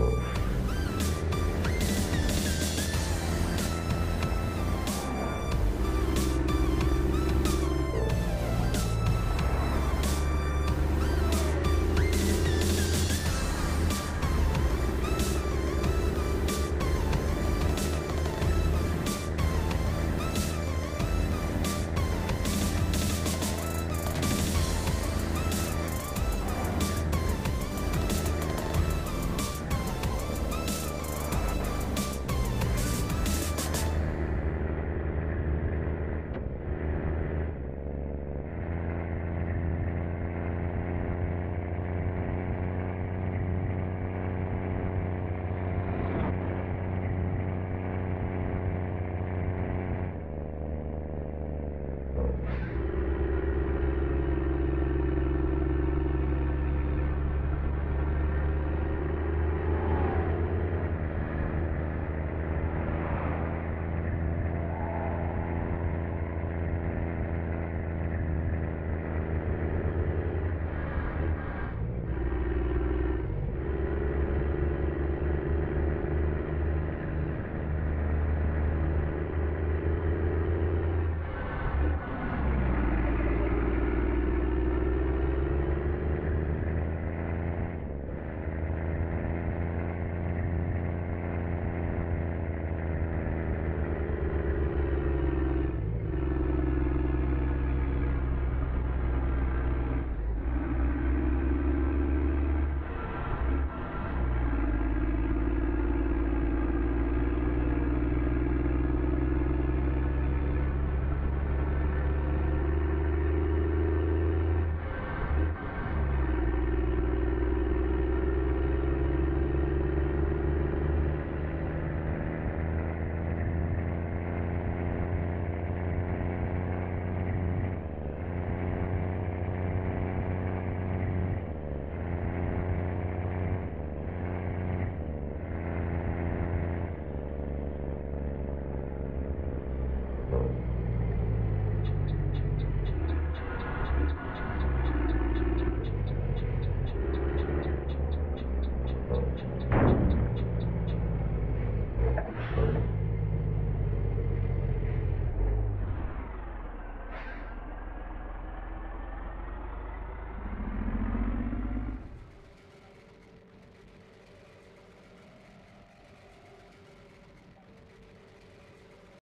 of